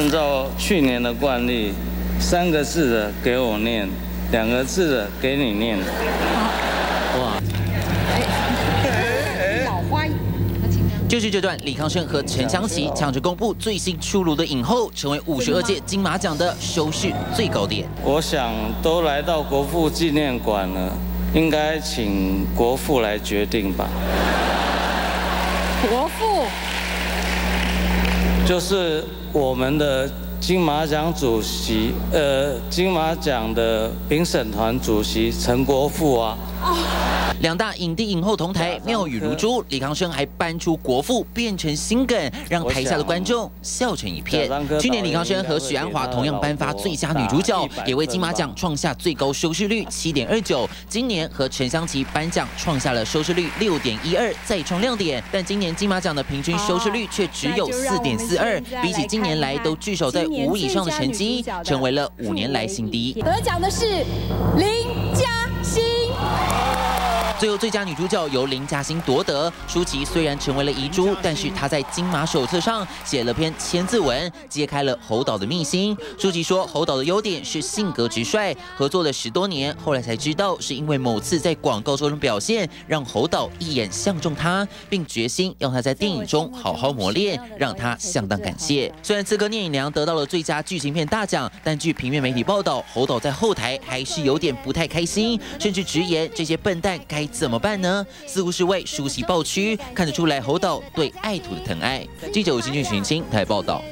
按照去年的惯例，三个字的给我念，两个字的给你念。哇！就是这段李康生和陈湘琪抢着公布最新出炉的影后，成为五十二届金马奖的收视最高点。我想都来到国父纪念馆了，应该请国父来决定吧。国父就是我们的金马奖主席，呃，金马奖的评审团主席陈国富啊。两大影帝影后同台，妙语如珠。李康生还搬出国父变成心梗，让台下的观众笑成一片。去年李康生和许鞍华同样颁发最佳女主角，也为金马奖创下最高收视率七点二九。今年和陈湘琪颁奖，创下了收视率六点一二，再创亮点。但今年金马奖的平均收视率却只有四点四二，比起近年来都聚首在五以上的成绩，成为了五年来新低。得奖的是林嘉欣。最后，最佳女主角由林嘉欣夺得。舒淇虽然成为了遗珠，但是她在金马手册上写了篇千字文，揭开了侯导的秘辛。舒淇说，侯导的优点是性格直率，合作了十多年，后来才知道是因为某次在广告中的表现，让侯导一眼相中他，并决心要他在电影中好好磨练，让他相当感谢。虽然《刺客聂隐娘》得到了最佳剧情片大奖，但据平面媒体报道，侯导在后台还是有点不太开心，甚至直言这些笨蛋该。怎么办呢？似乎是为熟悉暴区，看得出来侯导对爱土的疼爱。记者吴新俊、寻亲台报道。